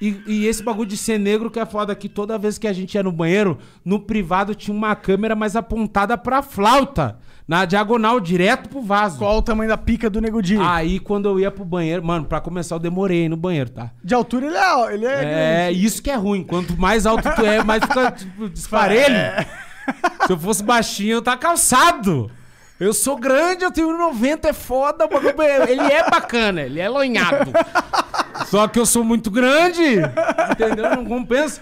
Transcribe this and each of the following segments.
E, e esse bagulho de ser negro que é foda que toda vez que a gente ia no banheiro, no privado tinha uma câmera mais apontada pra flauta. Na diagonal, direto pro vaso. Qual o tamanho da pica do Nego Di? Aí quando eu ia pro banheiro, mano, pra começar eu demorei no banheiro, tá? De altura ele é, ele é, É, isso que é ruim. Quanto mais alto tu é, mais fica tipo, desfarelho. É. Se eu fosse baixinho, eu tá calçado. Eu sou grande, eu tenho 90, é foda. Ele é bacana, ele é lonhado. Só que eu sou muito grande, entendeu? Não compensa.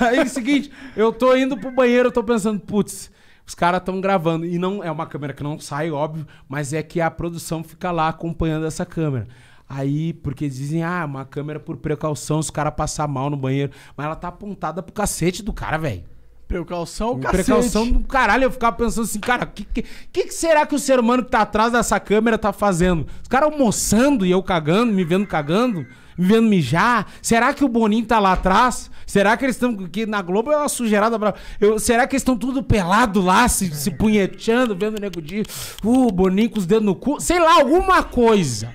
Aí é o seguinte, eu tô indo pro banheiro, eu tô pensando, putz, os caras estão gravando. E não é uma câmera que não sai, óbvio, mas é que a produção fica lá acompanhando essa câmera. Aí, porque dizem, ah, uma câmera por precaução, se o cara passar mal no banheiro. Mas ela tá apontada pro cacete do cara, velho. Precaução, cacete. Precaução do caralho. Eu ficava pensando assim, cara, o que, que, que será que o ser humano que tá atrás dessa câmera tá fazendo? Os caras almoçando e eu cagando, me vendo cagando, me vendo mijar. Será que o Boninho tá lá atrás? Será que eles estão. Que na Globo é uma sujeirada brava. Eu, será que eles estão tudo pelado lá, se, se punheteando, vendo o nego de. Uh, o Boninho com os dedos no cu? Sei lá, alguma coisa.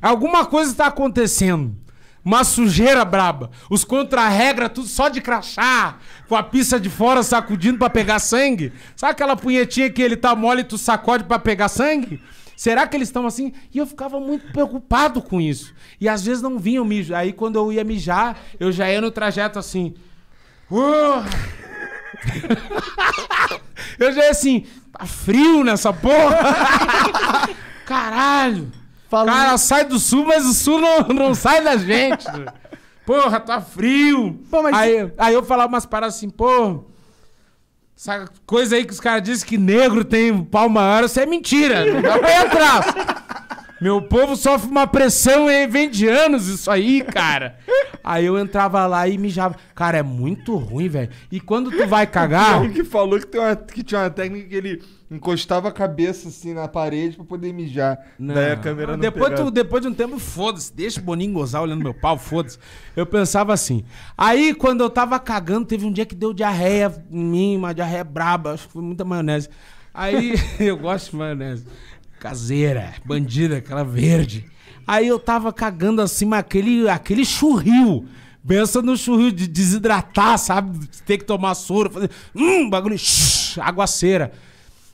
Alguma coisa tá acontecendo. Uma sujeira braba. Os contra-regra, tudo só de crachá. Com a pista de fora sacudindo pra pegar sangue. Sabe aquela punhetinha que ele tá mole e tu sacode pra pegar sangue? Será que eles estão assim? E eu ficava muito preocupado com isso. E às vezes não vinha o mijo. Aí quando eu ia mijar, eu já ia no trajeto assim. "Uh!" eu já ia assim, tá frio nessa porra. Caralho. Falando- Cara, sai do sul, mas o sul não, não sai da gente. Porra, tá frio. Pô, mas- aí, aí eu falava umas paradas assim, pô. Essa coisa aí que os caras dizem que negro tem pau maior, isso é mentira. Não dá pra ir atrás. Meu povo sofre uma pressão e vem de anos isso aí, cara. Aí eu entrava lá e mijava. Cara, é muito ruim, velho. E quando tu vai cagar. Ele que falou que, uma- que tinha uma técnica que ele encostava a cabeça assim na parede pra poder mijar. Daí a câmera não depois, tu, depois de um tempo, foda-se. Deixa o Boninho gozar olhando meu pau, foda-se. Eu pensava assim. Aí, quando eu tava cagando, teve um dia que deu diarreia em mim, uma diarreia braba. Acho que foi muita maionese. Aí, eu gosto de maionese. Caseira, bandida, aquela verde. Aí eu tava cagando assim, mas aquele, aquele churril. Pensa no churril de desidratar, sabe? Ter que tomar soro, fazer. Hum, bagulho. shh, aguaceira.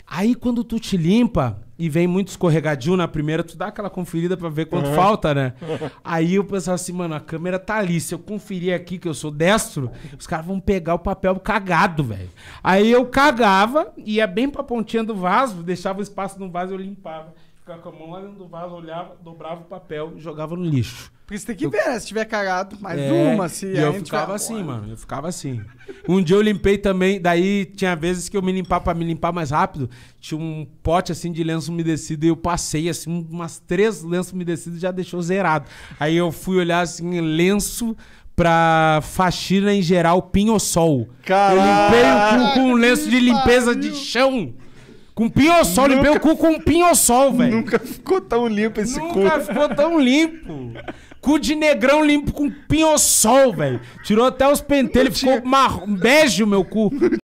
Aí quando tu te limpa e vem muito escorregadio na primeira, tu dá aquela conferida pra ver quanto falta, né? Aí eu pensava assim, mano, a câmera tá ali. Se eu conferir aqui que eu sou destro, os caras vão pegar o papel cagado, velho. Aí eu cagava, ia bem pra pontinha do vaso, deixava o espaço no vaso e eu limpava. Ficava com a mão lá dentro do vaso, olhava, dobrava o papel e jogava no lixo. Porque você tem que ver, né? Se tiver cagado, mais É, uma, se e eu ficava tiver- assim, mano. Eu ficava assim. Um dia eu limpei também, daí tinha vezes que eu me limpava pra me limpar mais rápido. Tinha um pote assim de lenço umedecido e eu passei assim umas três lenços umedecidos e já deixou zerado. Aí eu fui olhar assim, lenço pra faxina em geral, pinho-sol. Eu limpei cu com um lenço de limpeza de chão. Com pinho-sol, limpei o cu com pinho-sol, velho. Nunca ficou tão limpo esse Nunca cu. ficou tão limpo. Cu de negrão limpo com pinho-sol, velho. Tirou até os pentelhos, ficou marrom, bege o meu cu.